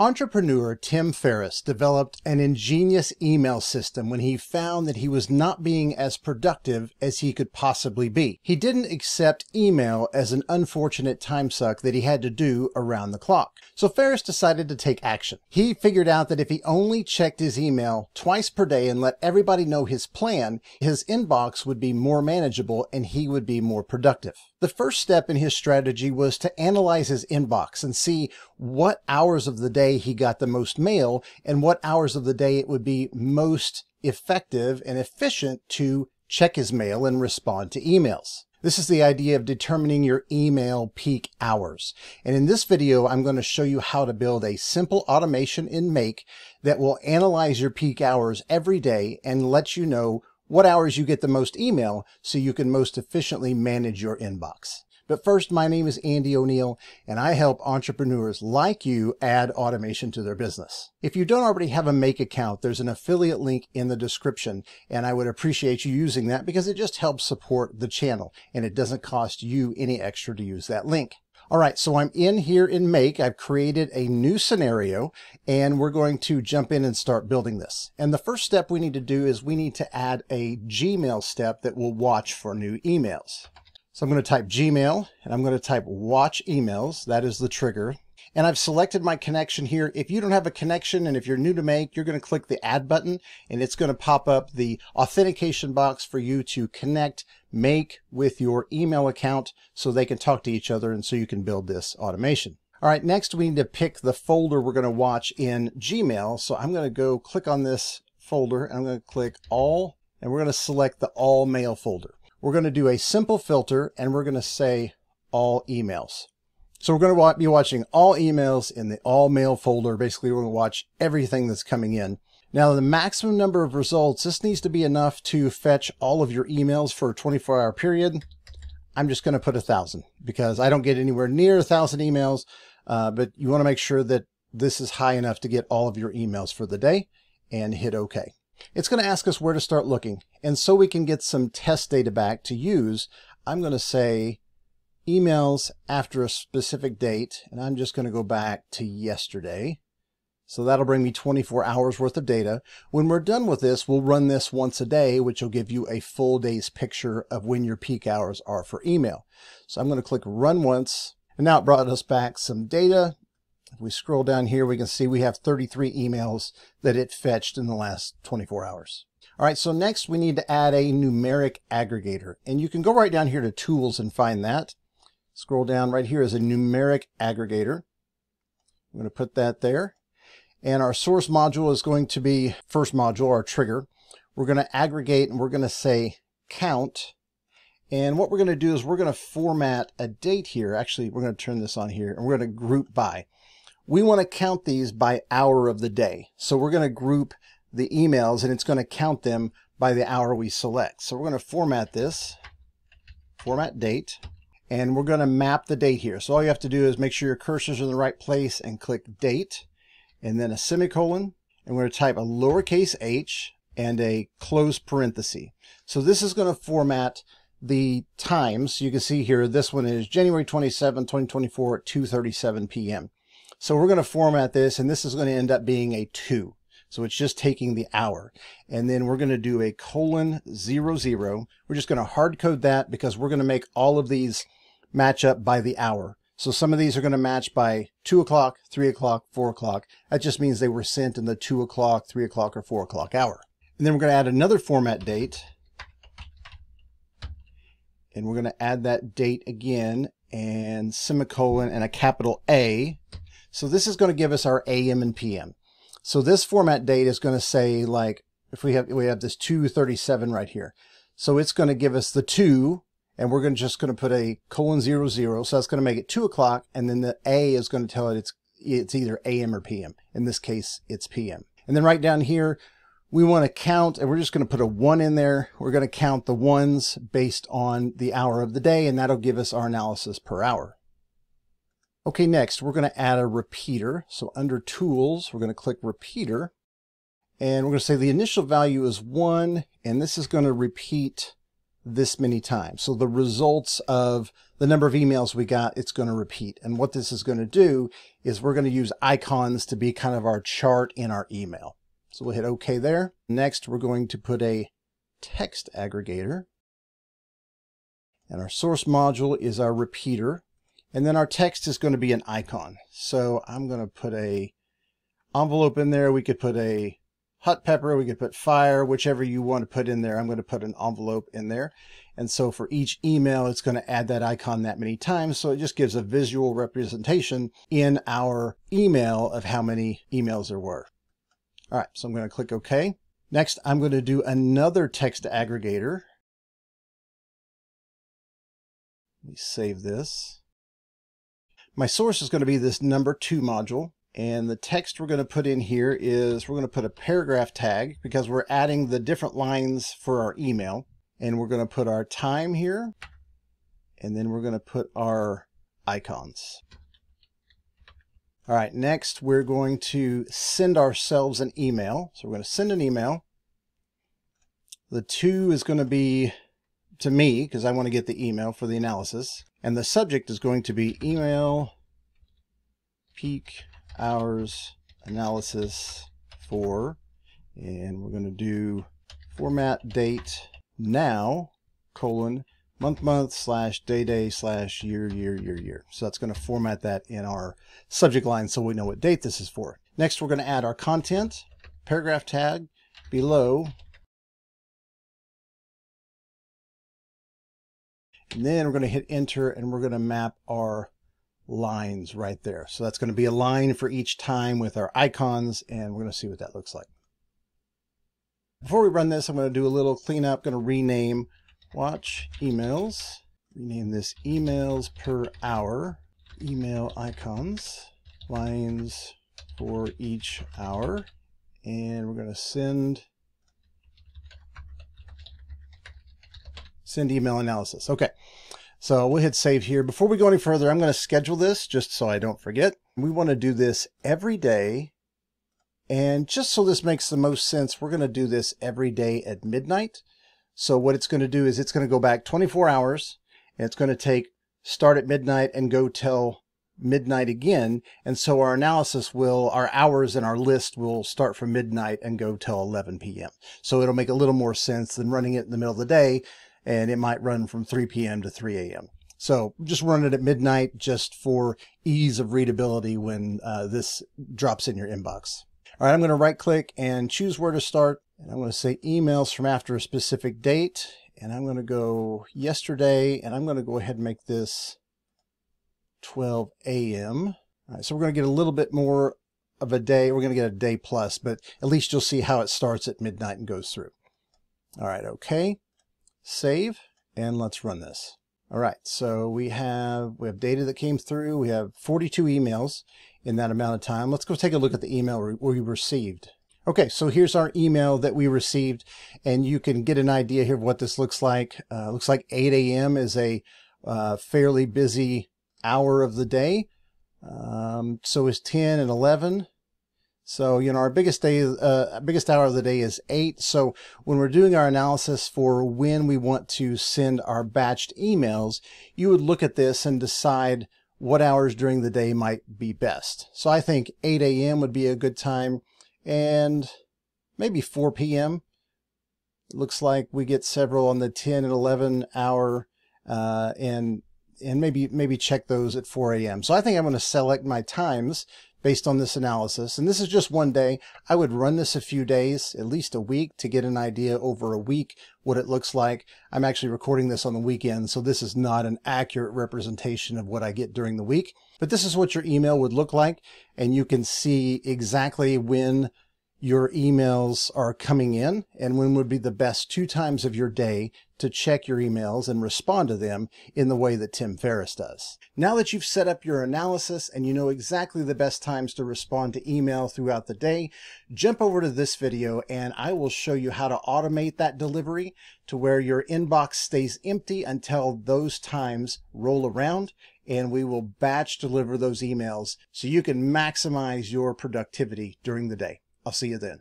Entrepreneur Tim Ferriss developed an ingenious email system when he found that he was not being as productive as he could possibly be. He didn't accept email as an unfortunate time suck that he had to do around the clock. So Ferriss decided to take action. He figured out that if he only checked his email twice per day and let everybody know his plan, his inbox would be more manageable and he would be more productive. The first step in his strategy was to analyze his inbox and see what hours of the day he got the most mail and what hours of the day it would be most effective and efficient to check his mail and respond to emails. This is the idea of determining your email peak hours. And in this video, I'm going to show you how to build a simple automation in Make that will analyze your peak hours every day and let you know what hours you get the most email so you can most efficiently manage your inbox. But first, my name is Andy O'Neil, and I help entrepreneurs like you add automation to their business. If you don't already have a Make account, there's an affiliate link in the description, and I would appreciate you using that because it just helps support the channel, and it doesn't cost you any extra to use that link. All right, so I'm in here in Make. I've created a new scenario and we're going to jump in and start building this. And the first step we need to do is we need to add a Gmail step that will watch for new emails. So I'm going to type Gmail and I'm going to type watch emails. That is the trigger. And I've selected my connection here. If you don't have a connection and if you're new to Make, you're going to click the add button and it's going to pop up the authentication box for you to connect Make with your email account so they can talk to each other and so you can build this automation. All right, next we need to pick the folder we're going to watch in Gmail. So I'm going to go click on this folder. and I'm going to click all and we're going to select the all mail folder we're going to do a simple filter and we're going to say all emails. So we're going to be watching all emails in the all mail folder. Basically, we're going to watch everything that's coming in. Now, the maximum number of results, this needs to be enough to fetch all of your emails for a 24 hour period. I'm just going to put a thousand because I don't get anywhere near a thousand emails, uh, but you want to make sure that this is high enough to get all of your emails for the day and hit OK. It's going to ask us where to start looking. And so we can get some test data back to use, I'm going to say emails after a specific date, and I'm just going to go back to yesterday. So that'll bring me 24 hours worth of data. When we're done with this, we'll run this once a day, which will give you a full day's picture of when your peak hours are for email. So I'm going to click run once, and now it brought us back some data. If we scroll down here, we can see we have 33 emails that it fetched in the last 24 hours. All right, so next we need to add a numeric aggregator. And you can go right down here to tools and find that. Scroll down right here is a numeric aggregator. I'm going to put that there. And our source module is going to be first module, our trigger. We're going to aggregate and we're going to say count. And what we're going to do is we're going to format a date here. Actually, we're going to turn this on here and we're going to group by. We want to count these by hour of the day. So we're going to group the emails and it's going to count them by the hour we select. So we're going to format this, format date, and we're going to map the date here. So all you have to do is make sure your cursor's in the right place and click date, and then a semicolon, and we're going to type a lowercase h and a close parenthesis. So this is going to format the times. You can see here, this one is January 27, 2024 at 2.37 p.m. So we're going to format this, and this is going to end up being a 2. So it's just taking the hour. And then we're going to do a colon zero zero. We're just going to hard code that because we're going to make all of these match up by the hour. So some of these are going to match by 2 o'clock, 3 o'clock, 4 o'clock. That just means they were sent in the 2 o'clock, 3 o'clock, or 4 o'clock hour. And then we're going to add another format date. And we're going to add that date again and semicolon and a capital A. So this is going to give us our AM and PM. So this format date is going to say like, if we have, we have this 237 right here. So it's going to give us the two and we're going to just going to put a colon zero zero. So that's going to make it two o'clock. And then the A is going to tell it it's, it's either AM or PM. In this case, it's PM. And then right down here, we want to count and we're just going to put a one in there. We're going to count the ones based on the hour of the day and that'll give us our analysis per hour. Okay, next we're going to add a repeater. So under tools, we're going to click repeater and we're going to say the initial value is one and this is going to repeat this many times. So the results of the number of emails we got, it's going to repeat. And what this is going to do is we're going to use icons to be kind of our chart in our email. So we'll hit OK there. Next, we're going to put a text aggregator. And our source module is our repeater. And then our text is going to be an icon. So I'm going to put a envelope in there. We could put a hot pepper, we could put fire, whichever you want to put in there. I'm going to put an envelope in there. And so for each email, it's going to add that icon that many times. So it just gives a visual representation in our email of how many emails there were. All right, so I'm going to click OK. Next, I'm going to do another text aggregator. Let me save this. My source is going to be this number two module. And the text we're going to put in here is we're going to put a paragraph tag because we're adding the different lines for our email. And we're going to put our time here. And then we're going to put our icons. All right, next we're going to send ourselves an email. So we're going to send an email. The to is going to be to me because I want to get the email for the analysis. And the subject is going to be email peak hours analysis for, and we're going to do format date now, colon, month month slash day day slash year year year year. So that's going to format that in our subject line so we know what date this is for. Next, we're going to add our content, paragraph tag below. And then we're going to hit enter and we're going to map our lines right there. So that's going to be a line for each time with our icons, and we're going to see what that looks like. Before we run this, I'm going to do a little cleanup. going to rename watch emails. Rename this emails per hour. Email icons. Lines for each hour. And we're going to send send email analysis. Okay. So we'll hit save here. Before we go any further, I'm going to schedule this just so I don't forget. We want to do this every day. And just so this makes the most sense, we're going to do this every day at midnight. So what it's going to do is it's going to go back 24 hours and it's going to take start at midnight and go till midnight again. And so our analysis will, our hours in our list will start from midnight and go till 11 p.m. So it'll make a little more sense than running it in the middle of the day and it might run from 3 p.m. to 3 a.m. So just run it at midnight just for ease of readability when uh, this drops in your inbox. All right, I'm going to right click and choose where to start. And I'm going to say emails from after a specific date. And I'm going to go yesterday and I'm going to go ahead and make this 12 a.m. All right, so we're going to get a little bit more of a day. We're going to get a day plus, but at least you'll see how it starts at midnight and goes through. All right, okay save, and let's run this. All right, so we have we have data that came through. We have 42 emails in that amount of time. Let's go take a look at the email we received. Okay, so here's our email that we received, and you can get an idea here of what this looks like. Uh, looks like 8 a.m. is a uh, fairly busy hour of the day. Um, so is 10 and 11. So, you know, our biggest day, uh, biggest hour of the day is eight. So when we're doing our analysis for when we want to send our batched emails, you would look at this and decide what hours during the day might be best. So I think 8 a.m. would be a good time and maybe 4 p.m. Looks like we get several on the 10 and 11 hour, uh, and and maybe maybe check those at 4 a.m. So I think I'm going to select my times based on this analysis. And this is just one day. I would run this a few days, at least a week, to get an idea over a week what it looks like. I'm actually recording this on the weekend, so this is not an accurate representation of what I get during the week. But this is what your email would look like, and you can see exactly when your emails are coming in and when would be the best two times of your day to check your emails and respond to them in the way that Tim Ferriss does. Now that you've set up your analysis and you know exactly the best times to respond to email throughout the day, jump over to this video and I will show you how to automate that delivery to where your inbox stays empty until those times roll around and we will batch deliver those emails so you can maximize your productivity during the day. I'll see you then.